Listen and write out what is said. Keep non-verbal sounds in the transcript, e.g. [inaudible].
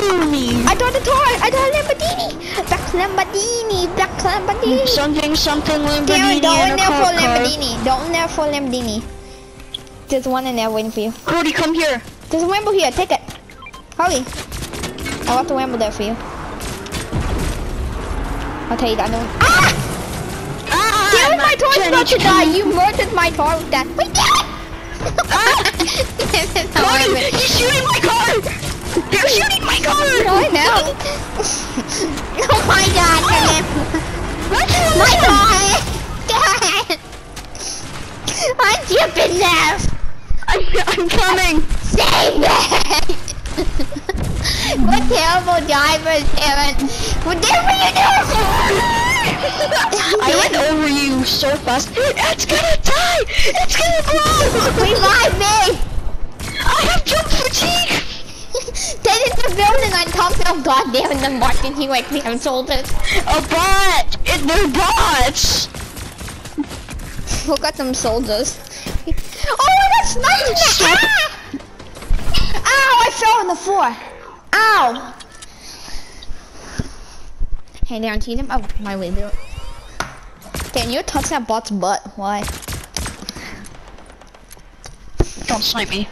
Lamborghini. I got a toy. I got a Lamborghini. Black Lamborghini. Black Lamborghini. Something, something Darren, Lamborghini don't in and a for cop car. Lamborghini. Don't there for Lamborghini. There's one in there waiting for you. Cody, come here. There's a Rambo here. Take it. Hurry. I left the Rambo there for you. I'll tell you that. No. Ah! Ah, Damn it, my toy's about to die. You murdered my toy with that. Wait, [laughs] [laughs] damn it! Cody, he's shooting oh my god. That's My god! God! I'm jumping now! I'm, I'm coming. Save me! what terrible drivers, Aaron! Whatever you do! I went over you so fast. It's gonna die. On top of goddamn the Martin he like me and soldiers. A bot. It, they're bots. Look at them soldiers. Oh, I got sniped! Stop. Ah! Ow, I fell on the floor. Ow! Hey, can you get out my way, dude? Dan, you touch that bot's butt. Why? Don't snipe me.